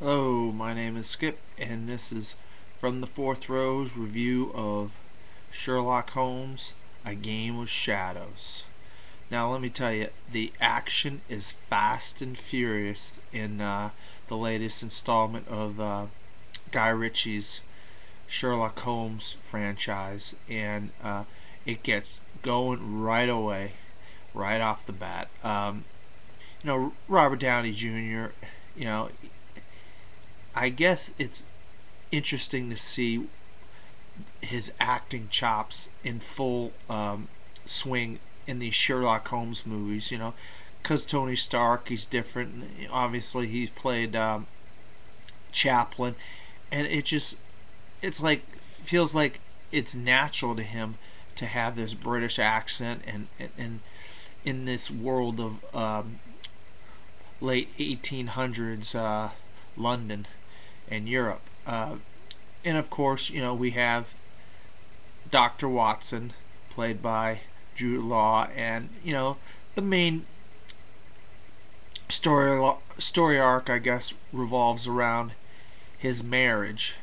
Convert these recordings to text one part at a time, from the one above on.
Hello, my name is Skip, and this is from the Fourth Row's review of Sherlock Holmes, A Game of Shadows. Now, let me tell you, the action is fast and furious in uh, the latest installment of uh, Guy Ritchie's Sherlock Holmes franchise, and uh, it gets going right away, right off the bat. Um, you know, Robert Downey Jr., you know, I guess it's interesting to see his acting chops in full um, swing in these Sherlock Holmes movies. You know, because Tony Stark, he's different. Obviously, he's played um, Chaplin, and it just it's like feels like it's natural to him to have this British accent and and, and in this world of um, late 1800s uh, London and Europe. Uh, and of course, you know, we have Dr. Watson, played by Jude Law, and, you know, the main story, story arc, I guess, revolves around his marriage.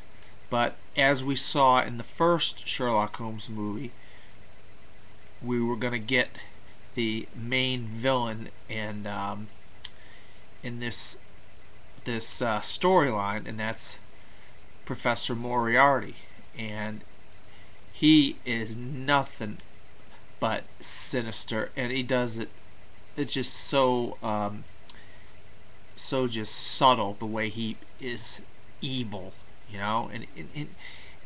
But as we saw in the first Sherlock Holmes movie, we were going to get the main villain and um, in this this uh, storyline, and that's Professor Moriarty, and he is nothing but sinister, and he does it. It's just so um, so just subtle the way he is evil, you know, and and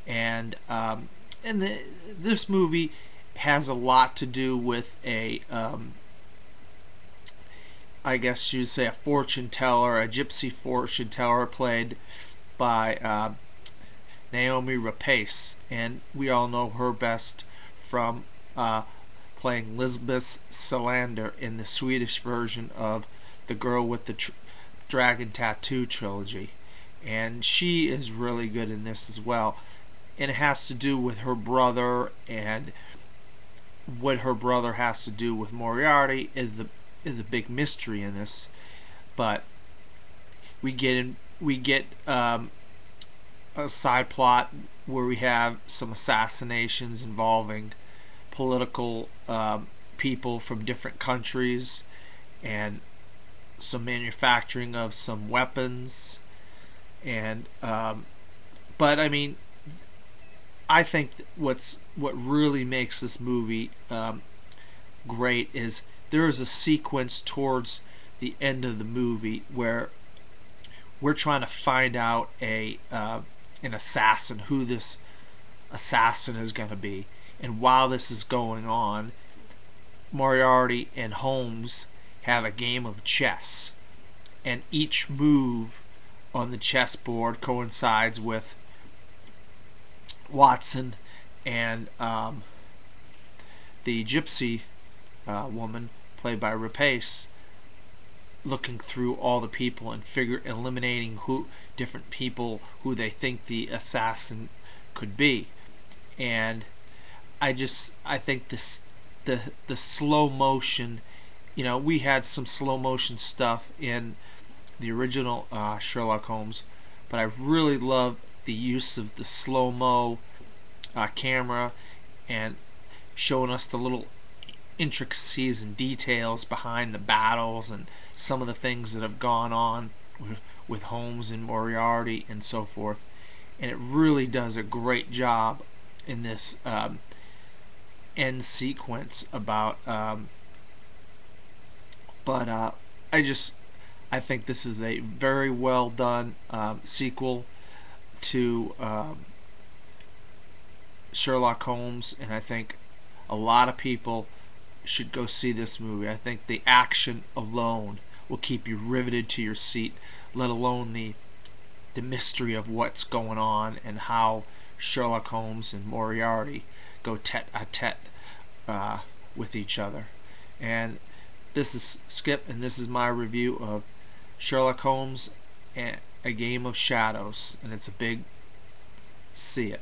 and um, and the, this movie has a lot to do with a um, I guess you'd say a fortune teller, a gypsy fortune teller played by uh, Naomi Rapace, and we all know her best from uh, playing Lisbeth Salander in the Swedish version of The Girl with the Dragon Tattoo trilogy. And she is really good in this as well. And it has to do with her brother and what her brother has to do with Moriarty is the is a big mystery in this, but we get in, we get um, a side plot where we have some assassinations involving political um, people from different countries and some manufacturing of some weapons and um, but I mean I think what's what really makes this movie um, great is there is a sequence towards the end of the movie where we're trying to find out a uh, an assassin, who this assassin is going to be. And while this is going on, Moriarty and Holmes have a game of chess, and each move on the chessboard coincides with Watson and um, the gypsy uh, woman played by Rapace, looking through all the people and figure eliminating who different people who they think the assassin could be. And I just I think this the the slow motion, you know, we had some slow motion stuff in the original uh, Sherlock Holmes, but I really love the use of the slow mo uh, camera and showing us the little intricacies and details behind the battles and some of the things that have gone on with, Holmes and Moriarty and so forth. And it really does a great job in this um, end sequence about. Um, but uh, I just I think this is a very well done um, sequel to um, Sherlock Holmes, and I think a lot of people should go see this movie. I think the action alone will keep you riveted to your seat, let alone the the mystery of what's going on and how Sherlock Holmes and Moriarty go tete a tete uh, with each other. And this is Skip, and this is my review of Sherlock Holmes and A Game of Shadows, and it's a big see it.